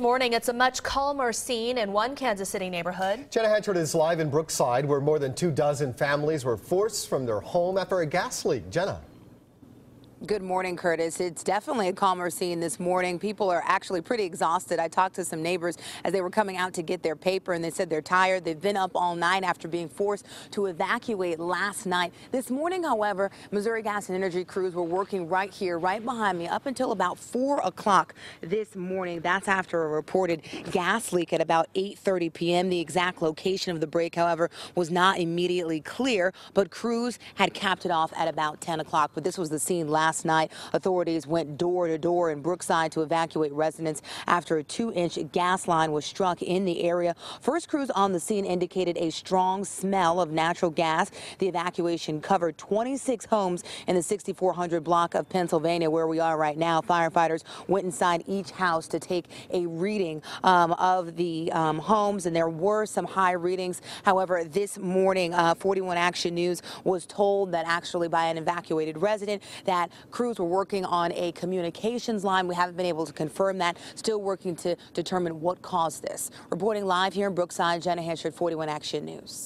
Morning, it's a much calmer scene in one Kansas City neighborhood. Jenna Hatchard is live in Brookside, where more than two dozen families were forced from their home after a gas leak. Jenna. Good morning, Curtis. It's definitely a calmer scene this morning. People are actually pretty exhausted. I talked to some neighbors as they were coming out to get their paper, and they said they're tired. They've been up all night after being forced to evacuate last night. This morning, however, Missouri Gas and Energy crews were working right here, right behind me, up until about 4 o'clock this morning. That's after a reported gas leak at about 8.30 p.m. The exact location of the break, however, was not immediately clear, but crews had capped it off at about 10 o'clock. But this was the scene last last night. Authorities went door to door in Brookside to evacuate residents after a two inch gas line was struck in the area. First crews on the scene indicated a strong smell of natural gas. The evacuation covered 26 homes in the 6400 block of Pennsylvania where we are right now. Firefighters went inside each house to take a reading um, of the um, homes and there were some high readings. However, this morning, uh, 41 Action News was told that actually by an evacuated resident that Crews were working on a communications line. We haven't been able to confirm that. Still working to determine what caused this. Reporting live here in Brookside, Jenna Hatchard, 41 Action News.